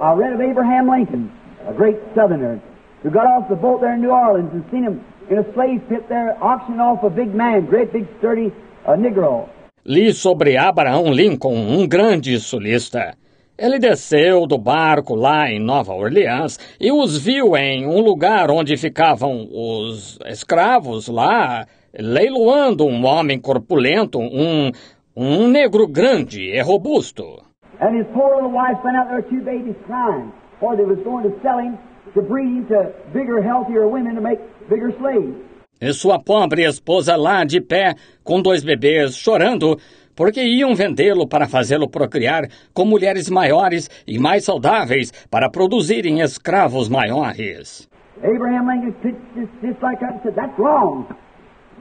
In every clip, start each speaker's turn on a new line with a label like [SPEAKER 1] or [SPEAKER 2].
[SPEAKER 1] I read of Abraham Lincoln, a great southerner, who got off the boat there in New Orleans and seen him in a slave pit there auctioning off a big man, great big sturdy uh, Negro.
[SPEAKER 2] Li sobre Abraham Lincoln, um grande sulista. Ele desceu do barco lá em Nova Orleans e os viu em um lugar onde ficavam os escravos lá, leiloando um homem corpulento, um, um negro grande e robusto.
[SPEAKER 1] And his poor little wife sent out there two babies crying, for they was going to sell him to breed to bigger, healthier women to make bigger slaves.
[SPEAKER 2] E sua pobre esposa lá de pé, com dois bebês, chorando, porque iam vendê-lo para fazê-lo procriar com mulheres maiores e mais saudáveis para produzirem escravos maiores.
[SPEAKER 1] Abraham Lincoln this just like that said, That's wrong.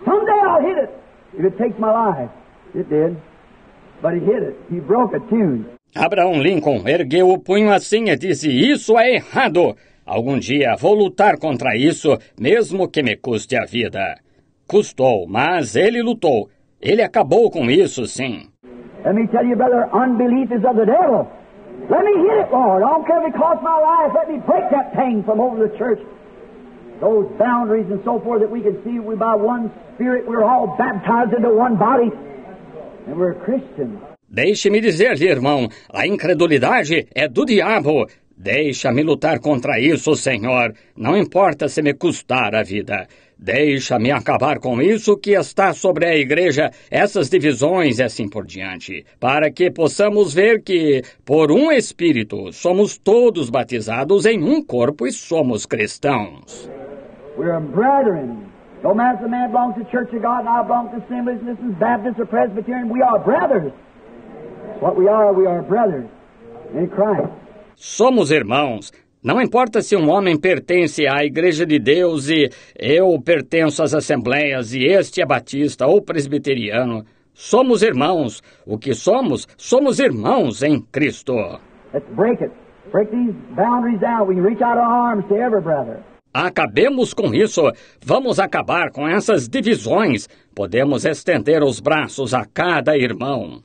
[SPEAKER 1] Someday I'll hit it if it takes my life. It did. But he hit it. He broke a tune.
[SPEAKER 2] Abraham Lincoln ergueu o punho assim e disse: Isso é errado. Algum dia vou lutar contra isso, mesmo que me custe a vida. Custou, mas ele lutou. Ele acabou com isso, sim.
[SPEAKER 1] Let me tell you, brother, unbelief is of the devil. Let me hit it, Lord. I don't care if it costs my life. Let me break that from over the church. Those boundaries and so forth that we can see we by one Spirit we're all baptized into one body. And we're Christians.
[SPEAKER 2] Deixe-me dizer-lhe, irmão, a incredulidade é do diabo. Deixa-me lutar contra isso, Senhor. Não importa se me custar a vida. Deixa-me acabar com isso que está sobre a igreja, essas divisões e assim por diante, para que possamos ver que, por um Espírito, somos todos batizados em um corpo e somos cristãos.
[SPEAKER 1] We're brethren. No matter the man belongs to the Church of God and I belong to Assemblies, and this is Baptist or Presbyterian, we are brothers. What we are. We are brothers in Christ.
[SPEAKER 2] Somos irmãos. Não importa se um homem pertence à Igreja de Deus e eu pertenço às Assembleias e este é batista ou presbiteriano. Somos irmãos. O que somos? Somos irmãos em Cristo.
[SPEAKER 1] Let's break it. Break these boundaries down. We can reach out our arms to every brother.
[SPEAKER 2] Acabemos com isso. Vamos acabar com essas divisões. Podemos estender os braços a cada irmão.